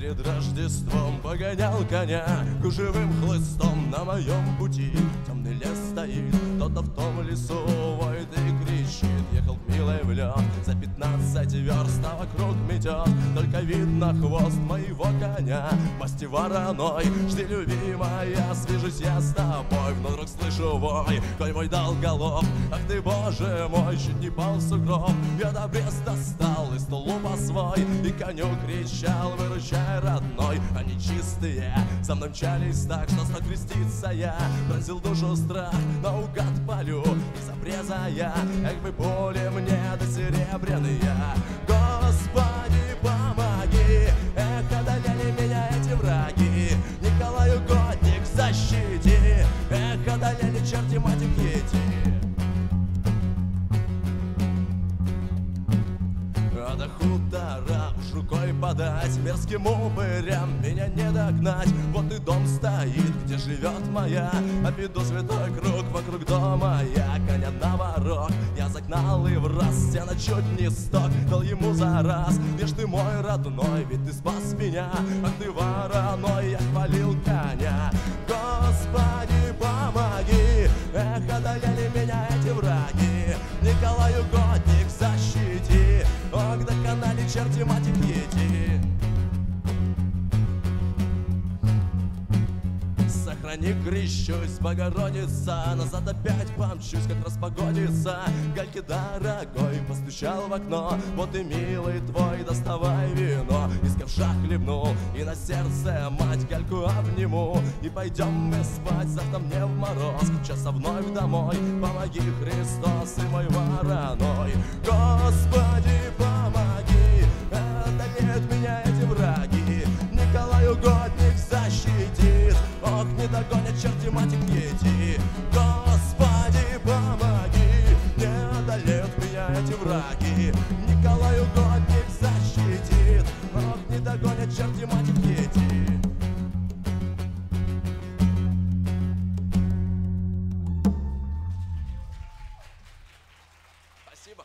перед Рождеством Погонял коня кужевым хлыстом На моем пути. Темный лес стоит Кто-то в том лесу воет в лед за пятнадцать верст вокруг метет, только видно хвост моего коня. Масти вороной, жди, любимая Свяжусь я с тобой, но вдруг слышу вой Конь мой дал голов, ах ты, боже мой Чуть не пал сугроб, я до Бреста стал Из тулупа свой и коню кричал Выручай, родной, они чистые За мной мчались так, что стал креститься я. Пронзил душу страх, наугад полю Из обреза я, эх бы поле мне до серебряные. Господи, помоги, эх, одолели меня эти враги. Николай Угодник, защити, эх, одолели черти мать ети А до хутора подать Мерзким упырям меня не догнать. Вот и дом стоит, где живет моя. Обиду святой круг вокруг дома Я коня на ворот Я загнал и в раз Стена чуть не сток. Дал ему за раз Вишь ты мой родной Ведь ты спас меня. Ах ты вороной Я хвалил коня Господи, помоги Эх, одолели меня эти враги. Николай Угодник, защити. Ох, доконали черти мать Сохрани, крещусь, Богородица Назад опять помчусь, как распогодится Гальки, дорогой, постучал в окно Вот и, милый твой, доставай вино. Из ковша хлебнул, и на сердце мать Гальку обниму. И пойдем мы спать, завтра мне в мороз Часа вновь домой, помоги, Христос И мой вороной. Господи, помоги ног Не догонит черти мать дети Господи, помоги Не одолеют меня эти враги. Николай угодник защитит Ног не догонит черти мать дети Спасибо.